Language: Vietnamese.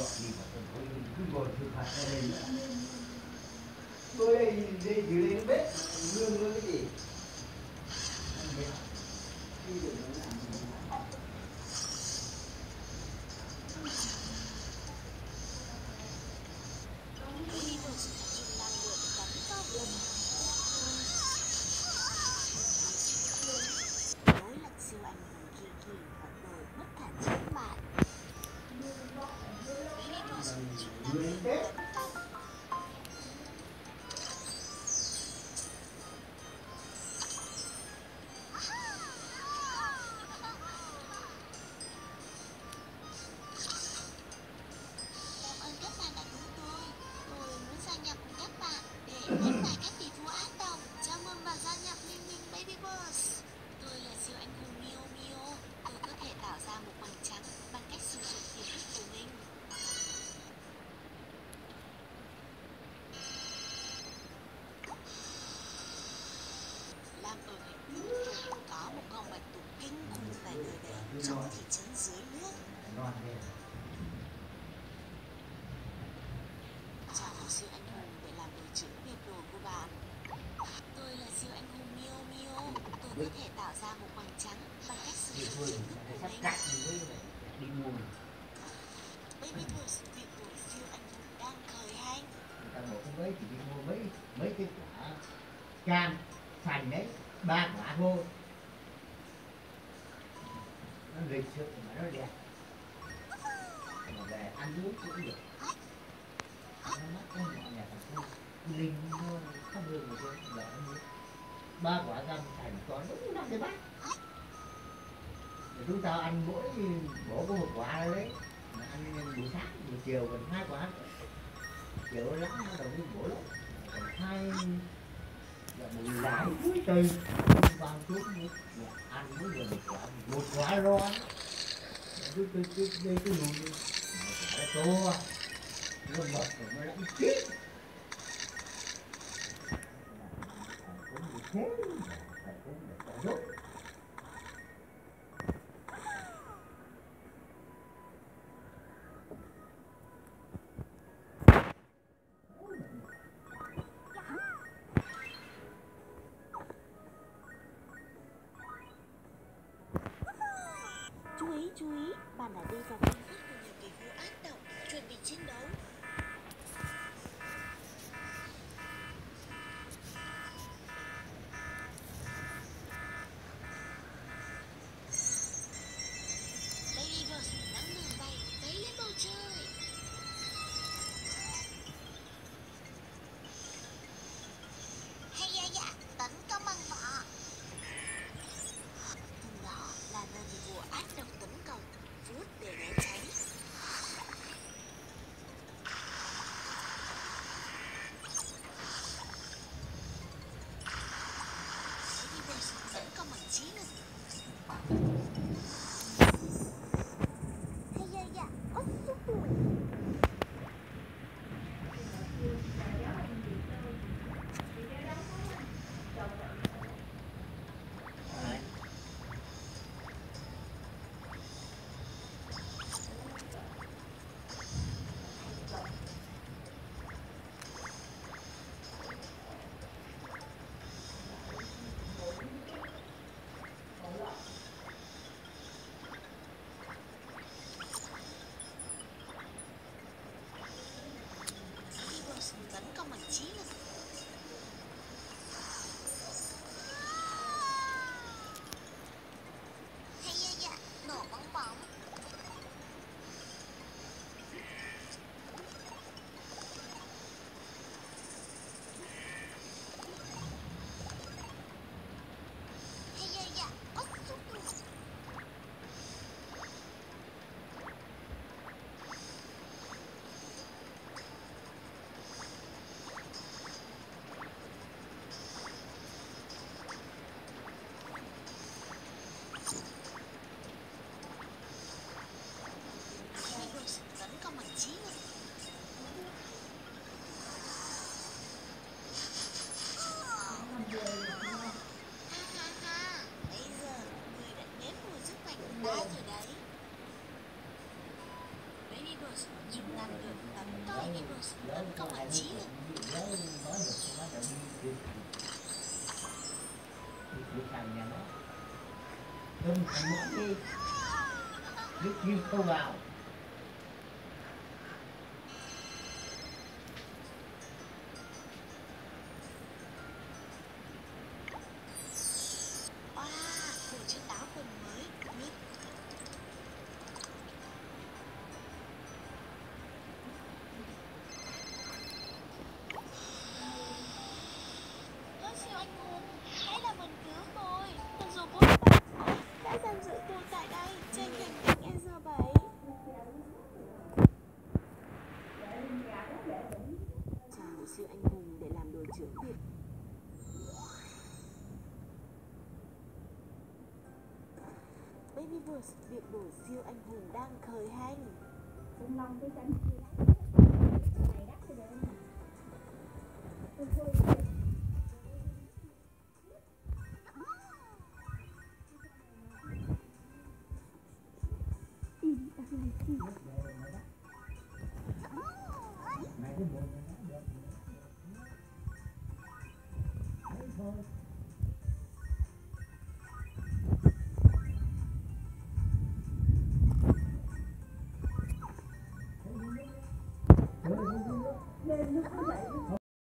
것도 아니고 그것도 갖다 내는 거야. 너의 일인데 그런데 그런 거지. có thể tạo ra một màng trắng bằng cách sử dụng phương thức của cắt đi mua mình Baby Bruce, việc buổi siêu anh hùng đang khởi hành Người ta bộ với thì đi mua mấy, mấy cái quả cam, thành đấy, ba quả vô. Nó lịch sự mà nó đẹp. Mà về ăn uống cũng được. Nó mất con nhỏ nhà thằng Linh thôi không được một cái lỡ nữa ba quả cam thành có đúng năm cái bát Thì chúng ta ăn mỗi bổ có một quả đấy mà ăn buổi sáng buổi chiều còn hai quả chiều lắm bắt đầu đi bổ lắm còn hai là một lại cuối tây vang chút nữa ăn mỗi giờ một quả một quả lo cứ cứ cứ đi cứ luôn đi quả to nó mập rồi nó lắm chết Chú ý, chú ý, bạn đã đi vào danh sách của nhiều kẻ phú ác động, chuẩn bị chiến đấu. Thằng nó đi nước kim câu vào đã giam giữ tôi tại đây trên hành tinh Ezra 7. Chào siêu anh hùng để làm đội trưởng biệt Babyverse, việc đổi siêu anh hùng đang khởi hành. Cùng lòng với cánh kia Mày đắt cái được